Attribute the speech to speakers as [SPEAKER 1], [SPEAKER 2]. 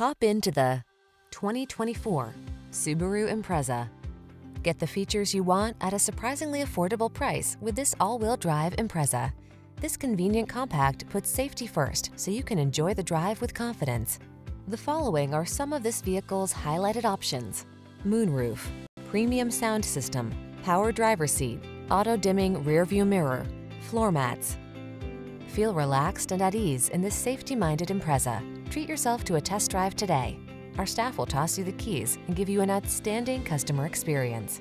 [SPEAKER 1] Hop into the 2024 Subaru Impreza. Get the features you want at a surprisingly affordable price with this all-wheel drive Impreza. This convenient compact puts safety first so you can enjoy the drive with confidence. The following are some of this vehicle's highlighted options. Moonroof, premium sound system, power driver seat, auto-dimming rearview mirror, floor mats. Feel relaxed and at ease in this safety-minded Impreza. Treat yourself to a test drive today. Our staff will toss you the keys and give you an outstanding customer experience.